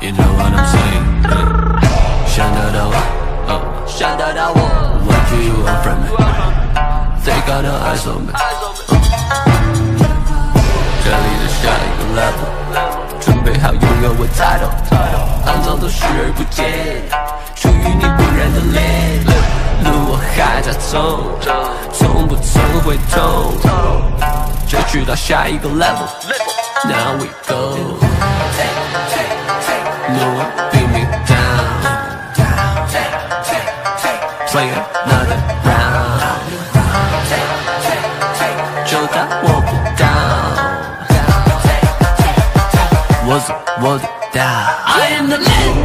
You know what I'm saying? Shanda da wa, shanda da wa. What do you want from me? Take got the eyes on me. Uh. Jelly the shot at your level，准备好拥有我 title。肮脏都视而不见，属于你不染的脸。路我还在走，从不曾回头，只去到下一个 level。Now we go。play another round. Joe, that down. Was it, was down? I am the man.